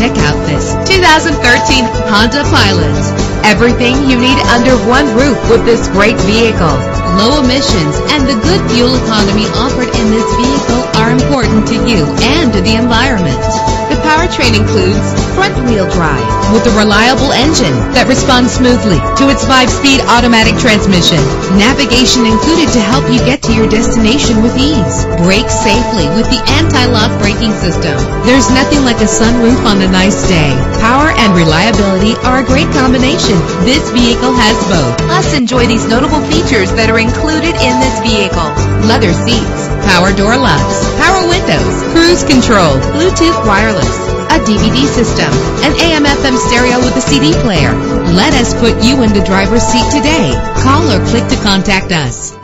2013 Honda Pilot. Everything you need under one roof with this great vehicle. Low emissions and the good fuel economy offered in this vehicle are important to you and to the environment. The powertrain includes front-wheel drive with a reliable engine that responds smoothly to its 5-speed automatic transmission. Navigation included to help you get to your destination with ease. Brake safely with the anti-lock braking system. There's nothing like a sunroof on a nice day. Power and reliability are a great combination. This vehicle has both. Plus, enjoy these notable features that are included in this vehicle. Leather seats, power door locks, power windows, cruise control, Bluetooth wireless, a DVD system, an AM FM stereo with a CD player. Let us put you in the driver's seat today. Call or click to contact us.